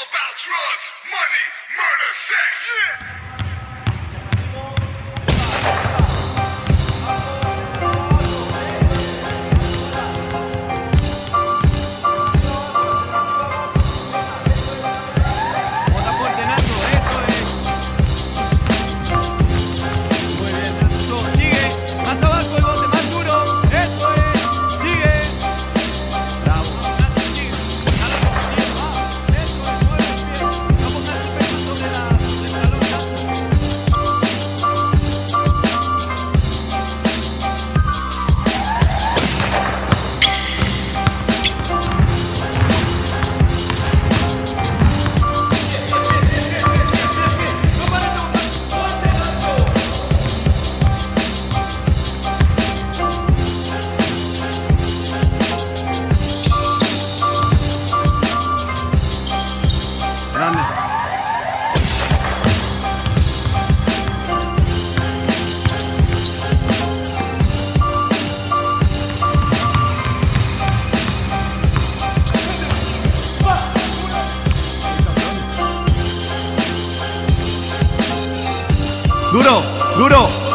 about drugs, money, murder, sex. Yeah. Duro, duro.